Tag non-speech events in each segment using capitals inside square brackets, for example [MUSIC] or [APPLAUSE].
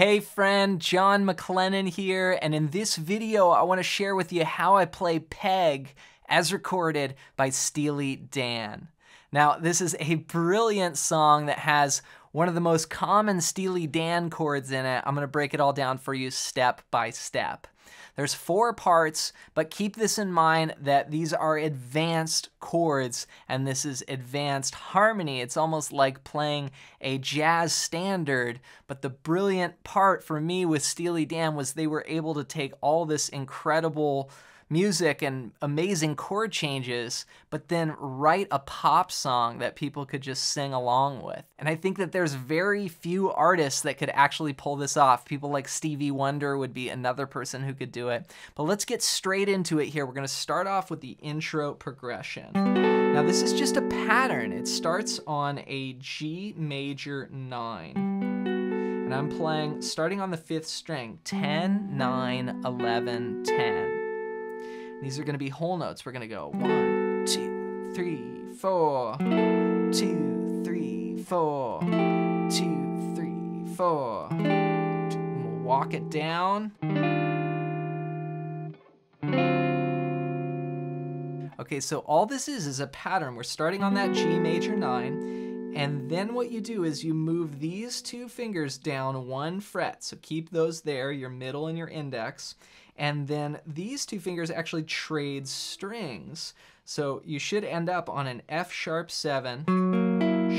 Hey friend, Jon MacLennan here, and in this video I want to share with you how I play Peg as recorded by Steely Dan. Now, this is a brilliant song that has one of the most common Steely Dan chords in it. I'm going to break it all down for you step by step. There's four parts, but keep this in mind that these are advanced chords and this is advanced harmony. It's almost like playing a jazz standard, but the brilliant part for me with Steely Dan was they were able to take all this incredible music and amazing chord changes, but then write a pop song that people could just sing along with. And I think that there's very few artists that could actually pull this off. People like Stevie Wonder would be another person who could do it. But let's get straight into it here. We're gonna start off with the intro progression. Now this is just a pattern. It starts on a G major nine. And I'm playing, starting on the fifth string, 10, 9, 11, 10. These are going to be whole notes. We're going to go one, two, three, four, two, three, four, two, three, four. We'll walk it down. Okay, so all this is is a pattern. We're starting on that G major 9, and then what you do is you move these two fingers down one fret. So keep those there, your middle and your index, and then these two fingers actually trade strings. So you should end up on an F sharp 7,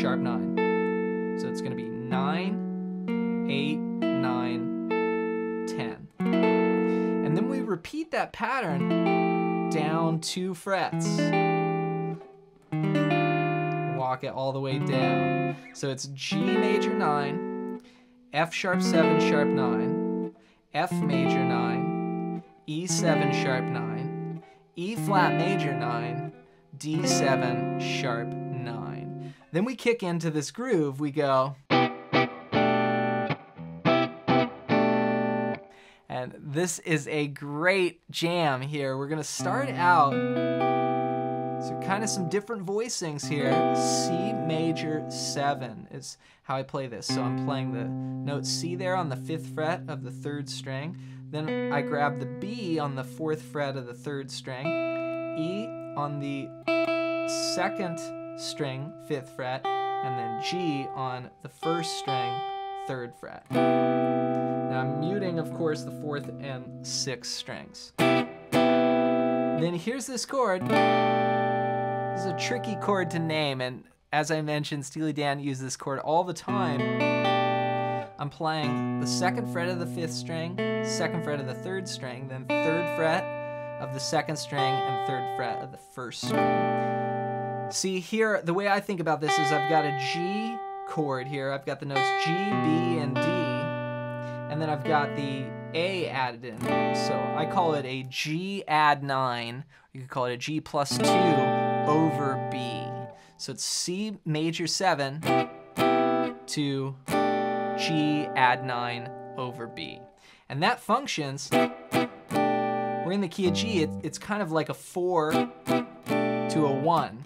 sharp 9. So it's going to be 9, 8, 9, 10. And then we repeat that pattern down two frets. Walk it all the way down. So it's G major 9, F sharp 7, sharp 9, F major 9, E7 sharp 9, E flat major 9, D7 sharp 9. Then we kick into this groove, we go. And this is a great jam here. We're gonna start out, so kind of some different voicings here. C major 7 is how I play this. So I'm playing the note C there on the fifth fret of the third string. Then I grab the B on the fourth fret of the third string, E on the second string, fifth fret, and then G on the first string, third fret. Now I'm muting, of course, the fourth and sixth strings. Then here's this chord. This is a tricky chord to name, and as I mentioned, Steely Dan uses this chord all the time. I'm playing the second fret of the fifth string, second fret of the third string, then third fret of the second string, and third fret of the first string. See here, the way I think about this is I've got a G chord here. I've got the notes G, B, and D, and then I've got the A added in there. So I call it a G add 9. You could call it a G plus 2 over B. So it's C major 7 to G add 9 over B. And that functions, we're in the key of G, it, it's kind of like a 4 to a 1.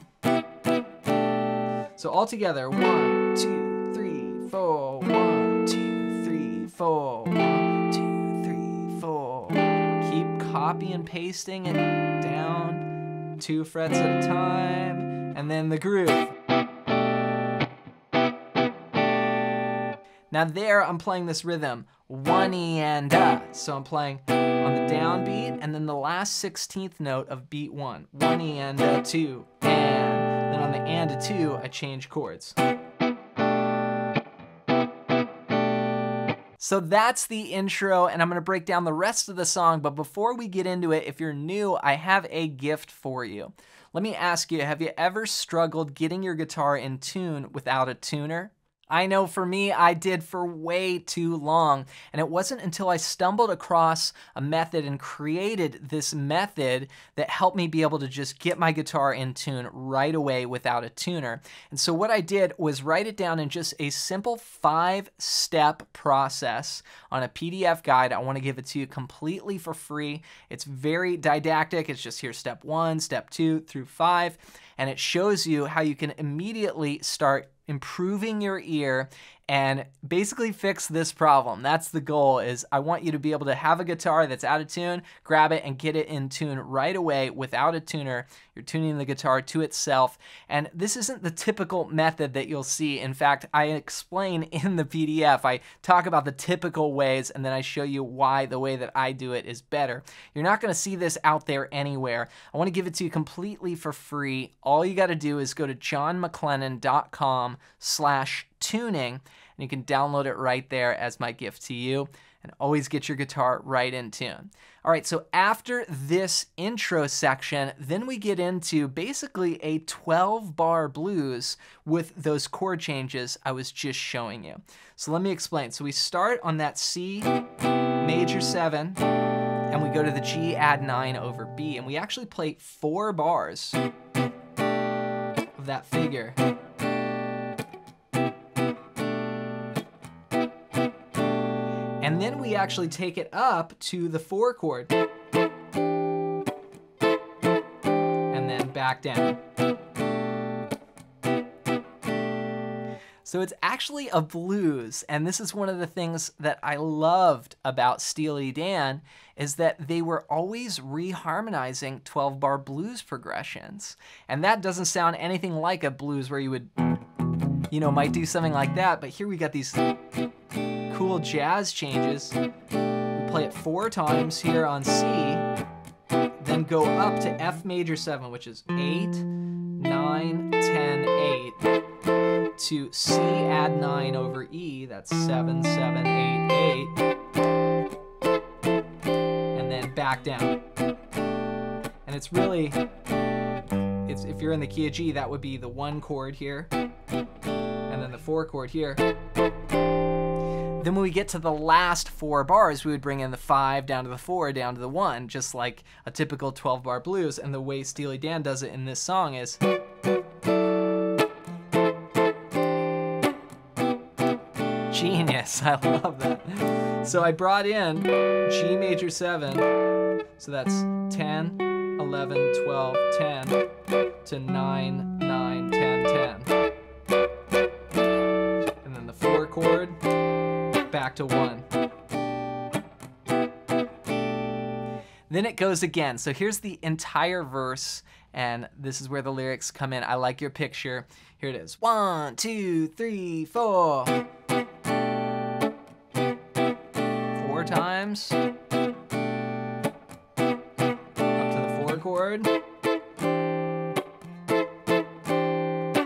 So all together, 1, 2, 3, 4, 1, 2, 3, 4, 1, 2, 3, 4. Keep copy and pasting it down two frets at a time, and then the groove. Now there, I'm playing this rhythm, one E and a. So I'm playing on the downbeat, and then the last 16th note of beat one. One E and a, two, and. Then on the and a two, I change chords. So that's the intro, and I'm gonna break down the rest of the song. But before we get into it, if you're new, I have a gift for you. Let me ask you have you ever struggled getting your guitar in tune without a tuner? I know for me, I did for way too long. And it wasn't until I stumbled across a method and created this method that helped me be able to just get my guitar in tune right away without a tuner. And so what I did was write it down in just a simple five step process on a PDF guide. I want to give it to you completely for free. It's very didactic. It's just here step one, step two through five. And it shows you how you can immediately start improving your ear and basically fix this problem. That's the goal is I want you to be able to have a guitar that's out of tune, grab it and get it in tune right away without a tuner. You're tuning the guitar to itself. And this isn't the typical method that you'll see. In fact, I explain [LAUGHS] in the PDF. I talk about the typical ways and then I show you why the way that I do it is better. You're not going to see this out there anywhere. I want to give it to you completely for free. All you got to do is go to jonmaclennan.com slash tuning, and you can download it right there as my gift to you. And always get your guitar right in tune. All right, so after this intro section, then we get into basically a 12 bar blues with those chord changes I was just showing you. So let me explain. So we start on that C major 7 and we go to the G add 9 over B and we actually play four bars of that figure. And then we actually take it up to the four chord. And then back down. So it's actually a blues, and this is one of the things that I loved about Steely Dan is that they were always reharmonizing 12-bar blues progressions. And that doesn't sound anything like a blues where you would, you know, might do something like that, but here we got these cool jazz changes. We play it four times here on C, then go up to F major 7, which is 8, 9, 10, 8, to C add 9 over E, that's 7, 7, 8, 8, and then back down. And it's really, it's if you're in the key of G, that would be the 1 chord here, and then the 4 chord here. Then when we get to the last four bars, we would bring in the five down to the four down to the one, just like a typical 12 bar blues. And the way Steely Dan does it in this song is. Genius, [LAUGHS] I love that. So I brought in G major 7, so that's 10, 11, 12, 10, to 9, 9, back to 1. Then it goes again. So here's the entire verse, and this is where the lyrics come in. I like your picture. Here it is. One, two, three, four. Four times. Up to the four chord.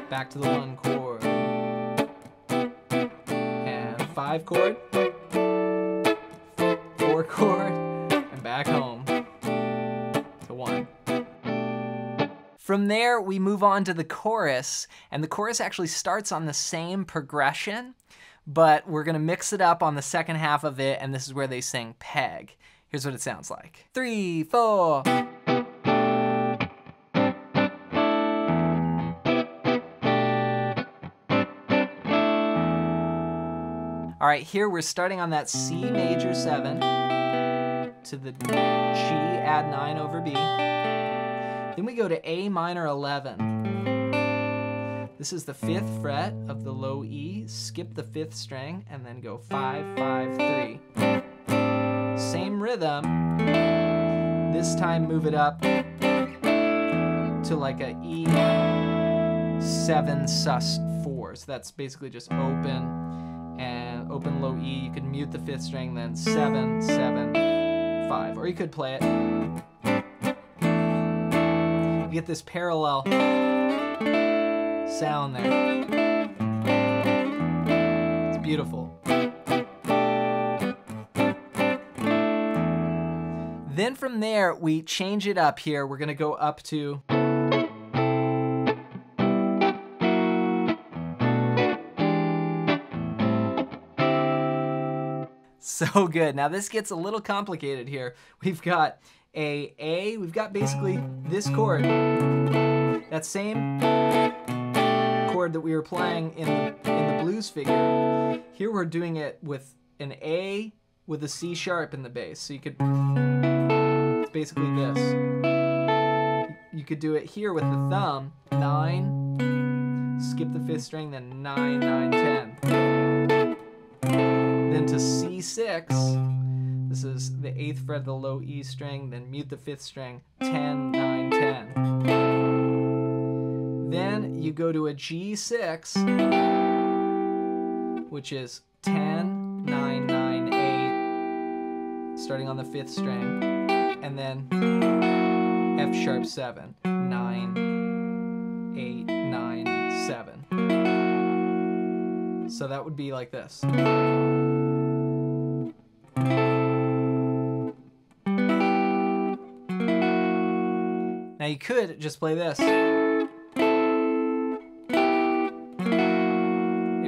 Back to the one chord. And five chord. Home to one. From there, we move on to the chorus, and the chorus actually starts on the same progression, but we're gonna mix it up on the second half of it, and this is where they sing peg. Here's what it sounds like. Three, four. All right, here we're starting on that C major 7 to the G add 9 over B. Then we go to A minor 11. This is the fifth fret of the low E, skip the fifth string, and then go 5, 5, 3. Same rhythm. This time move it up to like a E 7 sus 4. So that's basically just open and open low E. You could mute the fifth string, then 7, 7, 5. Or you could play it. You get this parallel sound there. It's beautiful. Then from there, we change it up here. We're gonna go up to So good. Now this gets a little complicated here. We've got a A, we've got basically this chord. That same chord that we were playing in the, in the blues figure. Here we're doing it with an A with a C sharp in the bass. So you could, it's basically this. You could do it here with the thumb, nine, skip the fifth string, then nine, nine, ten. Then to C6, this is the eighth fret of the low E string, then mute the fifth string, 10, 9, 10. Then you go to a G6, which is 10, 9, 9, 8, starting on the fifth string, and then F sharp 7, 9, 8, 9, 7. So that would be like this. You could just play this.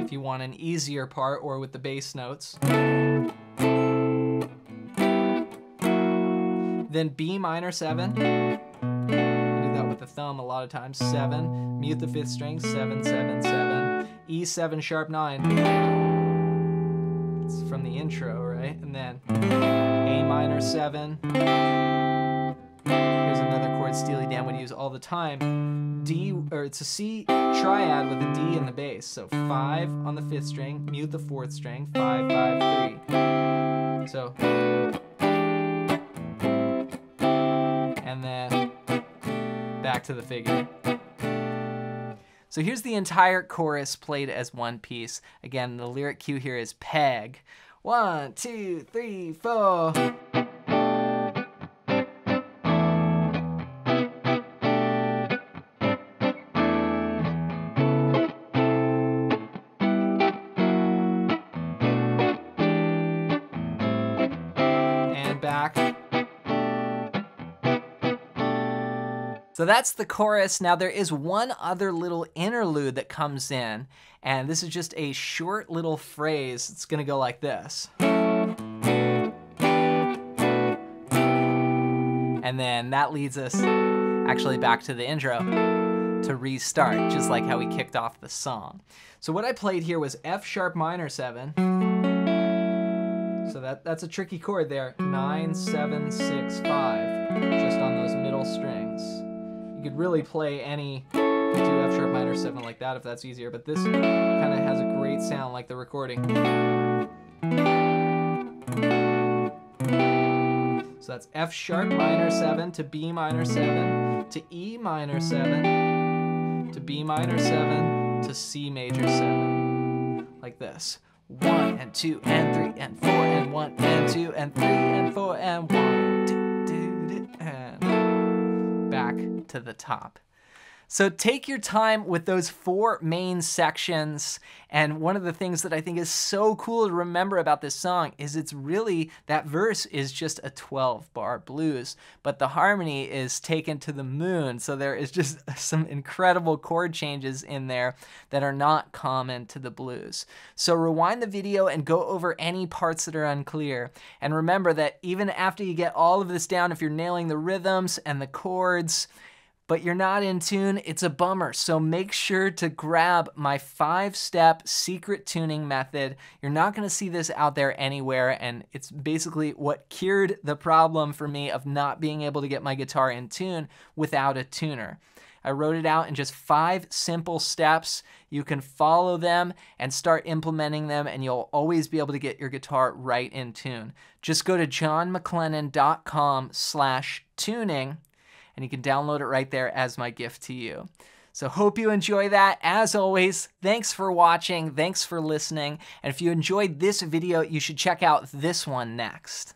If you want an easier part or with the bass notes. Then B minor 7. I do that with the thumb a lot of times. 7. Mute the fifth string. 7, 7, 7. E7 sharp 9. It's from the intro, right? And then A minor 7. Steely Dan would use all the time. D, or it's a C triad with a D in the bass. So 5 on the fifth string, mute the fourth string, 5, 5, 3. So and then back to the figure. So here's the entire chorus played as one piece. Again, the lyric cue here is peg. One, two, three, four. So that's the chorus. Now there is one other little interlude that comes in, and this is just a short little phrase. It's gonna go like this. And then that leads us actually back to the intro to restart, just like how we kicked off the song. So what I played here was F sharp minor seven. So that, that's a tricky chord there. Nine, seven, six, five, just on those middle strings. You could really play any to F sharp minor 7 like that if that's easier, but this kind of has a great sound like the recording. So that's F sharp minor 7 to B minor 7 to E minor 7 to B minor 7 to C major 7. Like this. 1 and 2 and 3 and 4 and 1 and 2 and 3 and 4 and 1, 2, to the top. So take your time with those four main sections. And one of the things that I think is so cool to remember about this song is it's really, that verse is just a 12 bar blues, but the harmony is taken to the moon. So there is just [LAUGHS] some incredible chord changes in there that are not common to the blues. So rewind the video and go over any parts that are unclear. And remember that even after you get all of this down, if you're nailing the rhythms and the chords, but you're not in tune, it's a bummer. So make sure to grab my five step secret tuning method. You're not gonna see this out there anywhere, and it's basically what cured the problem for me of not being able to get my guitar in tune without a tuner. I wrote it out in just five simple steps. You can follow them and start implementing them, and you'll always be able to get your guitar right in tune. Just go to jonmaclennan.com slash tuning and you can download it right there as my gift to you. So hope you enjoy that. As always, thanks for watching, thanks for listening, and if you enjoyed this video, you should check out this one next.